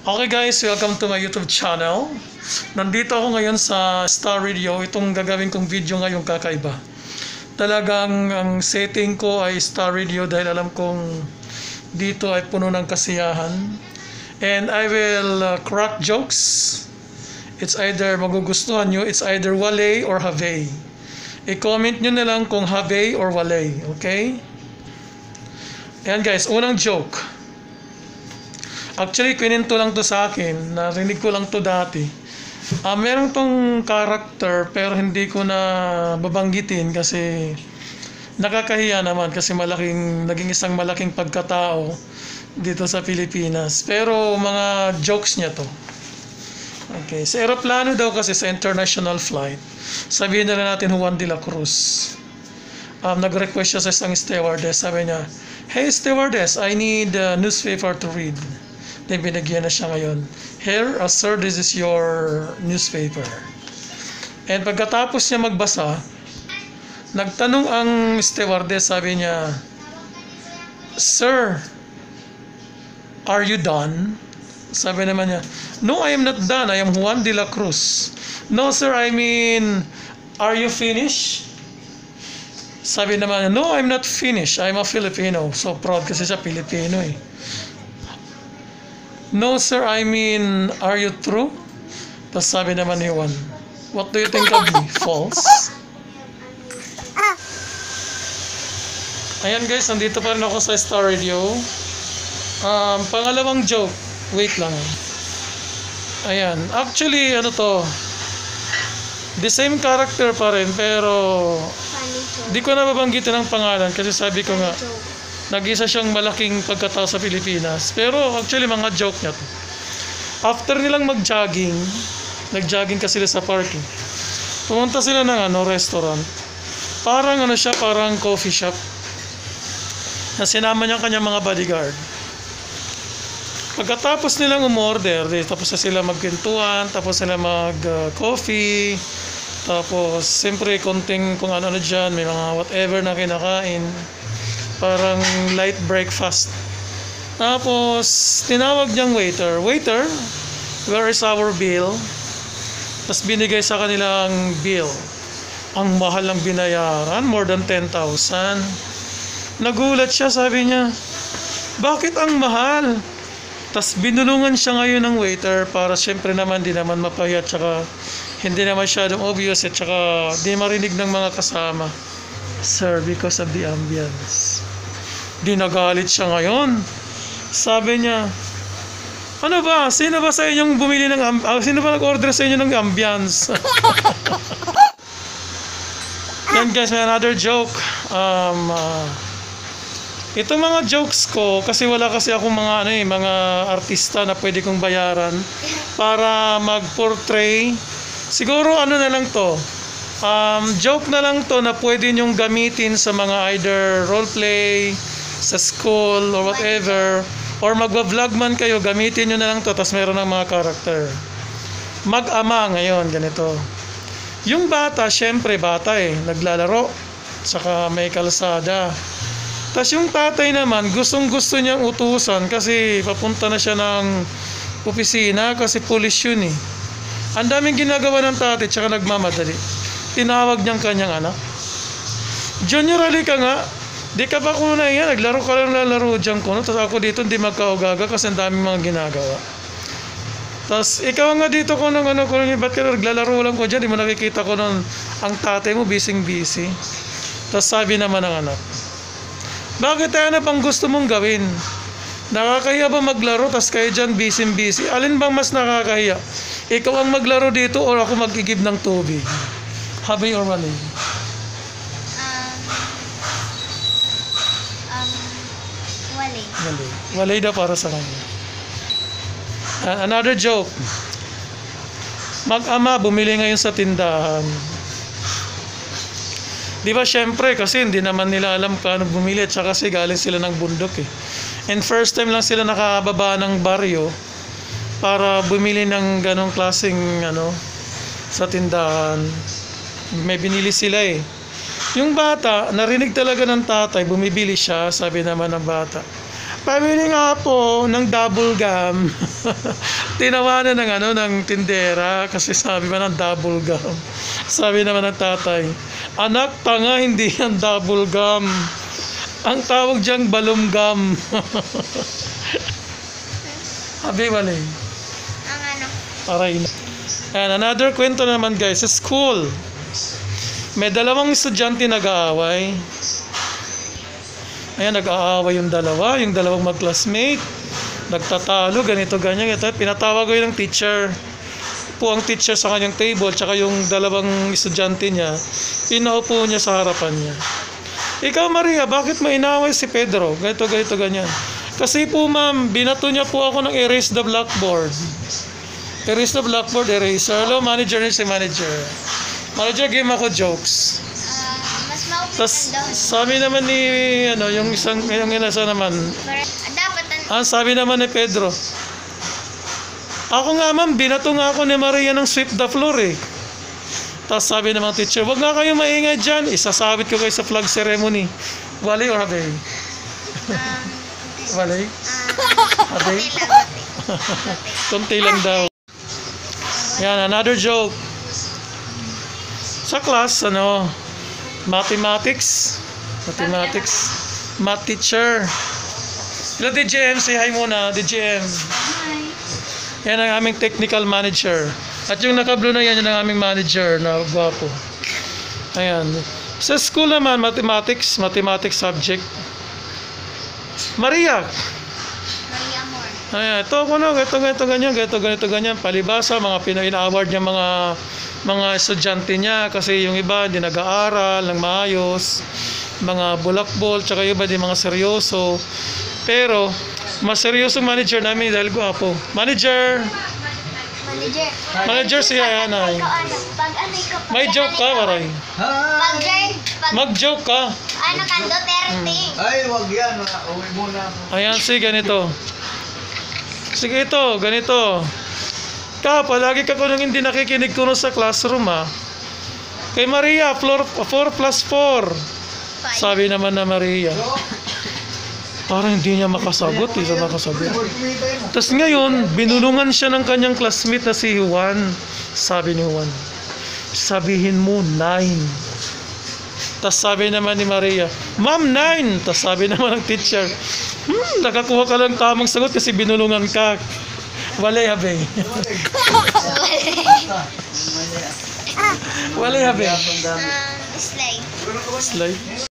Okay guys, welcome to my YouTube channel. Nandito ako ngayon sa Star Radio. Itong gagawin kong video ngayong kakaiba. Talagang ang setting ko ay Star Radio dahil alam kong dito ay puno ng kasiyahan. And I will uh, crack jokes. It's either magugustuhan nyo, it's either wale or have. I-comment nyo na lang kung have or wale. Okay? Ayan guys, unang joke. Actually, kininto lang to sa akin. Narinig ko lang to dati. Ah, meron tong character pero hindi ko na babanggitin kasi nakakahiya naman kasi malaking naging isang malaking pagkatao dito sa Pilipinas. Pero mga jokes niya to. Okay, sa eroplano daw kasi sa international flight. Sabihin na lang natin Juan de la Cruz. Um, nag-request siya sa isang stewardess. Sabi niya, Hey stewardess, I need a newspaper to read. Then binigyan na siya ngayon. Here, uh, sir, this is your newspaper. And pagkatapos niya magbasa, nagtanong ang stewardess, sabi niya, Sir, are you done? Sabi naman niya, No, I am not done. I am Juan de la Cruz. No, sir, I mean, are you finished? Sabi naman niya, No, I'm not finished. I'm a Filipino. So proud kasi siya Pilipino eh. No, sir, I mean, are you true? Tapos sabi naman ni Juan, What do you think of me? False? Ayan guys, nandito pa rin ako sa Star Radio. Um, pangalawang joke. Wait lang. Ayan. Actually, ano to? The same character pa rin, pero di ko na babanggitin ang pangalan kasi sabi ko nga. Nag-isa siyang malaking pagkatao sa Pilipinas. Pero actually, mga joke niya to. After nilang mag-jogging, nag-jogging kasi sila sa parking. Pumunta sila ng ano, restaurant. Parang ano siya, parang coffee shop. Na sinama niya ang kanyang mga bodyguard. Pagkatapos nilang umorder, eh, tapos na sila magkwentuhan, tapos sila mag-coffee, tapos siyempre konting kung ano-ano dyan, may mga whatever na kinakain parang light breakfast. Tapos, tinawag niyang waiter, Waiter, where is our bill? Tapos binigay sa kanilang bill. Ang mahal ng binayaran, more than 10,000. Nagulat siya, sabi niya, bakit ang mahal? Tapos binulungan siya ngayon ng waiter para syempre naman di naman mapahiya tsaka hindi naman masyadong obvious at tsaka di marinig ng mga kasama. Sir, because of the ambience. Di nagalit siya ngayon. Sabi niya, ano ba? Sino ba sa inyong bumili ng ah, sino ba nag-order sa inyo ng ambience? Yan guys, may another joke. Um, ah, itong mga jokes ko, kasi wala kasi akong mga ano eh, mga artista na pwede kong bayaran para mag-portray. Siguro ano na lang to, um, joke na lang to na pwede nyong gamitin sa mga either roleplay, sa school or whatever, or magwa-vlog man kayo, gamitin nyo na lang to, tapos meron ng mga character. Mag-ama ngayon, ganito. Yung bata, syempre bata eh, naglalaro, saka may kalsada. Tapos yung tatay naman, gustong gusto niyang utusan kasi papunta na siya ng opisina kasi pulis yun eh. Ang daming ginagawa ng tatay tsaka nagmamadali. Tinawag niyang kanyang anak. Junior, halika nga. Di ka ba kuna yan? Naglaro ka lang lalaro dyan ko. No? Tapos ako dito hindi magkaugaga kasi ang daming mga ginagawa. Tapos ikaw nga dito ko nung ano ko nung ba't ka naglalaro lang ko dyan? Di mo nakikita ko nung ang tatay mo busy busy. Tapos sabi naman ng anak, bakit ano pang gusto mong gawin? Nakakahiya ba maglaro tas kayo dyan busy busy? Alin bang mas nakakahiya? Ikaw ang maglaro dito or ako magigib ng tubig? Habi or mali? Um, um, wali. Mali. Walay daw para sa kanya. Ah, another joke. Mag-ama bumili ngayon sa tindahan. Di ba syempre kasi hindi naman nila alam paano bumili at kasi galing sila ng bundok eh. And first time lang sila nakababa ng baryo para bumili ng ganong klaseng ano sa tindahan. May binili sila eh. Yung bata, narinig talaga ng tatay, bumibili siya, sabi naman ng bata. Pamili nga po ng double gum. Tinawanan ng ano ng tindera kasi sabi ba ng double gum. Sabi naman ng tatay, anak tanga hindi yan double gum. Ang tawag diyang balum gum. Abi wala. Ang ano? Aray na. And another kwento naman guys, sa school. May dalawang estudyante nag-aaway. Ayan, nag-aaway yung dalawa, yung dalawang mag-classmate. Nagtatalo, ganito, ganyan. Ito, pinatawag ko yung teacher. Po ang teacher sa kanyang table, tsaka yung dalawang estudyante niya, pinaupo niya sa harapan niya. Ikaw, Maria, bakit may inaway si Pedro? Ganito, ganito, ganyan. Kasi po, ma'am, binato niya po ako ng erase the blackboard. Erase the blackboard, eraser. Hello, manager ni si manager. Manager, game ako jokes. Ah, mas Tapos, sabi naman ni, ano, yung isang, yung inasa naman, ah, dapat ang... ah, sabi naman ni Pedro, ako nga ma'am, binato nga ako ni Maria ng sweep the floor eh. Tapos sabi ng mga teacher, wag nga kayo maingay dyan, isasabit ko kayo sa flag ceremony. Wali or habe? Um, Wali? ah, Habe? konti lang daw. Yan, another joke. Sa class, ano, mathematics. Mathematics. Math teacher. Hello, DJM. Say hi muna, DJM. Yan ang aming technical manager. At yung naka-blue na yan, yan ang aming manager na gwapo. Ayan. Sa school naman, mathematics, mathematics subject. Maria, Maria Moore. Ayan, ito ako na, ganito, ganyan, ganito, ganito, ganyan. Palibasa, mga pina-award niya mga mga estudyante niya kasi yung iba hindi nag-aaral ng maayos, mga bulakbol, tsaka yung iba di mga seryoso. Pero, mas seryosong manager namin dahil gwapo. Manager! Manager. Manager si Ayanay. Ikaw ano? Ano pag May joke ka, pag Mag-joke ka. ano ka, Duterte. Hmm. Ay, wag yan. Uwi muna ako. Ayan, sige, ganito. Sige ito, ganito. Ka, palagi ka ko nang hindi nakikinig ko sa classroom ha. Kay Maria, floor 4 plus 4. Five. Sabi naman na Maria. Parang hindi niya makasagot, hindi siya makasagot. Tapos ngayon, binulungan siya ng kanyang classmate na si Juan. Sabi ni Juan, sabihin mo 9. Tapos sabi naman ni Maria, Ma'am, 9. Tapos sabi naman ng teacher, Hmm, nakakuha ka lang tamang sagot kasi binulungan ka. Wala habe. Wala habe. Um, slide. Slide.